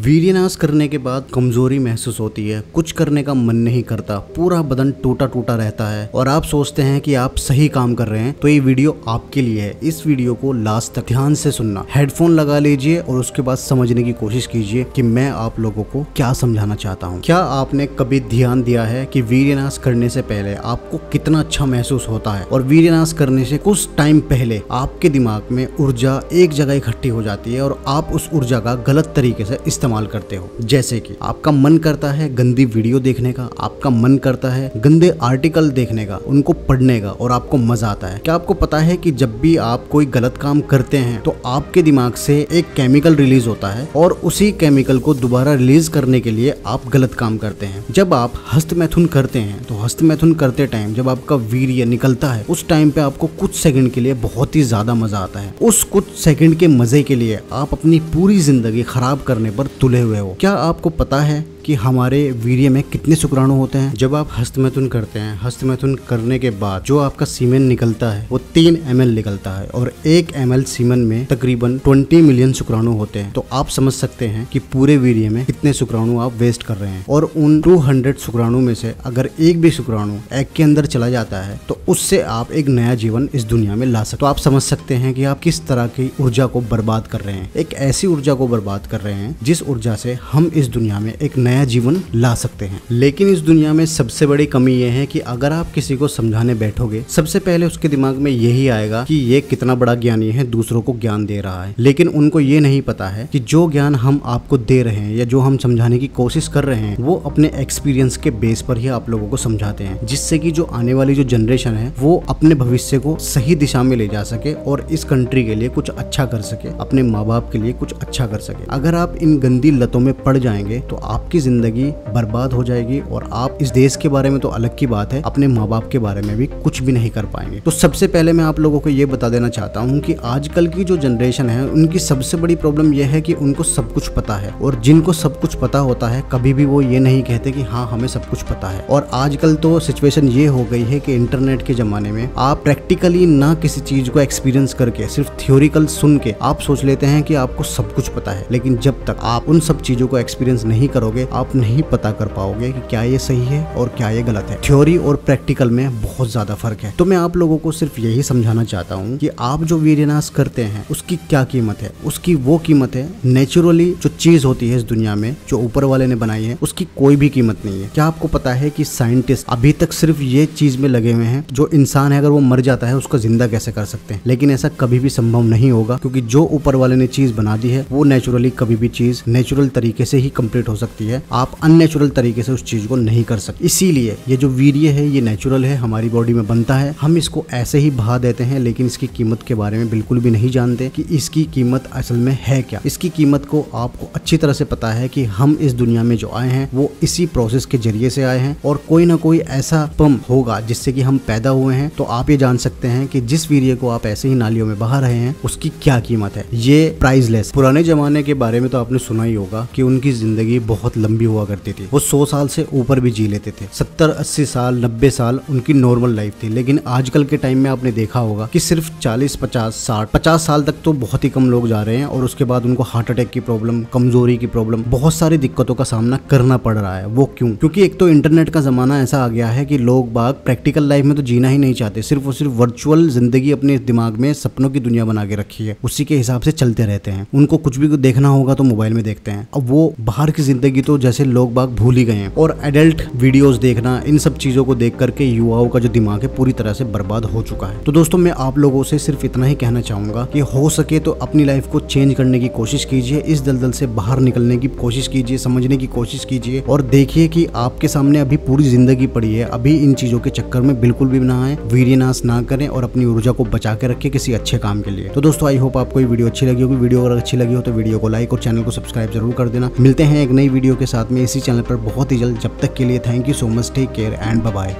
वीर्यनाश करने के बाद कमज़ोरी महसूस होती है। कुछ करने का मन नहीं करता। पूरा बदन टूटा टूटा रहता है। और आप सोचते हैं कि आप सही काम कर रहे हैं तो ये वीडियो आपके लिए है। इस वीडियो को लास्ट तक ध्यान से सुनना। हेडफोन लगा लीजिए और उसके बाद समझने की कोशिश कीजिए कि मैं आप लोगों को क्या समझाना चाहता हूँ। क्या आपने कभी ध्यान दिया है कि वीर्यनाश करने से पहले आपको कितना अच्छा महसूस होता है? और वीर्यनाश करने से कुछ टाइम पहले आपके दिमाग में ऊर्जा एक जगह इकट्ठी हो जाती है और आप उस ऊर्जा का गलत तरीके से इस्तेमाल करते हो। जैसे कि आपका मन करता है गंदी वीडियो देखने का, आपका मन करता है गंदे आर्टिकल देखने का, उनको पढ़ने का और आपको मज़ा आता है। क्या आपको पता है कि जब भी आप कोई गलत काम करते हैं तो आपके दिमाग से एक केमिकल रिलीज़ होता है और उसी केमिकल को दोबारा रिलीज़ करने के लिए आप गलत काम करते हैं। जब आप हस्त मैथुन करते हैं तो हस्त मैथुन करते टाइम जब आपका वीर्य निकलता है, उस टाइम पे आपको कुछ सेकंड के लिए बहुत ही ज़्यादा मज़ा आता है। उस कुछ सेकंड के मज़े के लिए आप अपनी पूरी ज़िंदगी खराब करने पर तुले हुए हो। क्या आपको पता है कि हमारे वीर्य में कितने शुक्राणु होते हैं? जब आप हस्तमैथुन करते हैं, हस्तमैथुन करने के बाद जो आपका सीमेन निकलता है, वो तीन एमएल निकलता है और एक एम सीमेन में तकरीबन ट्वेंटी मिलियन शुक्राणु होते हैं। तो आप समझ सकते हैं कि पूरे वीर्य में कितने शुक्राणु आप वेस्ट कर रहे हैं और उन टू हंड्रेड शुक्राणु में से अगर एक भी शुक्राणु एग के अंदर चला जाता है तो उससे आप एक नया जीवन इस दुनिया में ला सकते तो आप समझ सकते हैं कि आप किस तरह की ऊर्जा को बर्बाद कर रहे हैं। एक ऐसी ऊर्जा को बर्बाद कर रहे हैं जिस ऊर्जा से हम इस दुनिया में एक नया जीवन ला सकते हैं। लेकिन इस दुनिया में सबसे बड़ी कमी यह है कि अगर आप किसी को समझाने बैठोगे, सबसे पहले उसके दिमाग में यही आएगा कि ये कितना बड़ा ज्ञानी है, दूसरों को ज्ञान दे रहा है। लेकिन उनको ये नहीं पता है कि जो ज्ञान हम आपको दे रहे हैं या जो हम समझाने की कोशिश कर रहे हैं, वो अपने एक्सपीरियंस के बेस पर ही आप लोगों को समझाते हैं, जिससे कि जो आने वाली जो जनरेशन है, वो अपने भविष्य को सही दिशा में ले जा सके और इस कंट्री के लिए कुछ अच्छा कर सके, अपने माँ बाप के लिए कुछ अच्छा कर सके। अगर आप इन गंदी लतों में पड़ जाएँगे तो आपकी ज़िंदगी बर्बाद हो जाएगी और आप इस देश के बारे में तो अलग की बात है, अपने माँ बाप के बारे में भी कुछ भी नहीं कर पाएँगे। तो सबसे पहले मैं आप लोगों को ये बता देना चाहता हूँ कि आजकल की जो जनरेशन है, उनकी सबसे बड़ी प्रॉब्लम यह है कि उनको सब कुछ पता है और जिनको सब कुछ पता होता है, कभी भी वो ये नहीं कहते कि हाँ हमें सब कुछ पता है। और आजकल तो सिचुएशन ये हो गई है कि इंटरनेट के जमाने में आप प्रैक्टिकली ना किसी चीज़ को एक्सपीरियंस करके, सिर्फ़ थियोरिकल सुन के आप सोच लेते हैं कि आपको सब कुछ पता है। लेकिन जब तक आप उन सब चीज़ों को एक्सपीरियंस नहीं करोगे, आप नहीं पता कर पाओगे कि क्या ये सही है और क्या ये गलत है। थ्योरी और प्रैक्टिकल में बहुत ज़्यादा फ़र्क है। तो मैं आप लोगों को सिर्फ़ यही समझाना चाहता हूँ कि आप जो वीरनाश करते हैं, उसकी क्या कीमत है? उसकी वो कीमत है नेचुरली जो चीज़ होती है इस दुनिया में, जो ऊपर वाले ने बनाई है, उसकी कोई भी कीमत नहीं है। क्या आपको पता है कि साइंटिस्ट अभी तक सिर्फ़ ये चीज़ में लगे हुए हैं? जो इंसान है, अगर वो मर जाता है, उसको ज़िंदा कैसे कर सकते हैं? लेकिन ऐसा कभी भी संभव नहीं होगा, क्योंकि जो ऊपर वाले ने चीज़ बना दी है, वो नेचुरली कभी भी चीज़ नेचुरल तरीके से ही कंप्लीट हो सकती है। आप अननेचुरल तरीके से उस चीज़ को नहीं कर सकते। इसीलिए ये जो वीर्य है, ये नेचुरल है, हमारी बॉडी में बनता है। हम इसको ऐसे ही बहा देते हैं, लेकिन इसकी कीमत के बारे में बिल्कुल भी नहीं जानते कि इसकी कीमत असल में है क्या। इसकी कीमत को आपको अच्छी तरह से पता है कि हम इस दुनिया में जो आए हैं, वो इसी प्रोसेस के ज़रिए से आए हैं, और कोई ना कोई ऐसा पम होगा जिससे कि हम पैदा हुए हैं। तो आप ये जान सकते हैं कि जिस वीर्य को आप ऐसे ही नालियों में बहा रहे हैं, उसकी क्या कीमत है। ये प्राइजलेस पुराने जमाने के बारे में तो आपने सुना ही होगा कि उनकी ज़िंदगी बहुत लंबी हुआ करती थी। वो सौ साल से ऊपर भी जी लेते थे। सत्तर, अस्सी साल, नब्बे साल उनकी नॉर्मल लाइफ थी। लेकिन आजकल के टाइम में आपने देखा होगा कि सिर्फ़ चालीस, पचास, साठ, पचास साल तक तो बहुत ही कम लोग जा रहे हैं और उसके बाद उनको हार्ट अटैक की प्रॉब्लम कमज़ोरी की प्रॉब्लम बहुत सारी दिक्कतों का सामना करना पड़ रहा है। वो क्यों? क्योंकि एक तो इंटरनेट का जमाना ऐसा आ गया है कि लोग बाग प्रैक्टिकल लाइफ में तो जीना ही नहीं चाहते। सिर्फ़ और सिर्फ़ वर्चुअल ज़िंदगी अपने दिमाग में सपनों की दुनिया बना के रखी है। उसी के हिसाब से चलते रहते हैं। उनको कुछ भी देखना होगा तो मोबाइल में देखते हैं। अब वो बाहर की ज़िंदगी तो जैसे लोग बाग भूल ही गए हैं। और एडल्ट वीडियोस देखना, इन सब चीज़ों को देख करके युवाओं का जो दिमाग है, पूरी तरह से बर्बाद हो चुका है। तो दोस्तों, मैं आप लोगों से सिर्फ़ इतना ही कहना चाहूँगा कि हो सके तो अपनी लाइफ को चेंज करने की कोशिश कीजिए, इस दलदल से बाहर निकलने की कोशिश कीजिए, समझने की कोशिश कीजिए, और देखिए कि आपके सामने अभी पूरी ज़िंदगी पड़ी है। अभी इन चीज़ों के चक्कर में बिल्कुल भी ना आए वीरनाश ना करें और अपनी ऊर्जा को बचा के रखें किसी अच्छे काम के लिए। तो दोस्तों आई होप आपको ये वीडियो अच्छी लगी होगी। वीडियो अगर अच्छी लगी हो तो वीडियो को लाइक और चैनल को सब्सक्राइब ज़रूर कर देना। मिलते हैं एक नई वीडियो के साथ में इसी चैनल पर। बहुत ही जल्द जब तक के लिए thank you so much take care and bye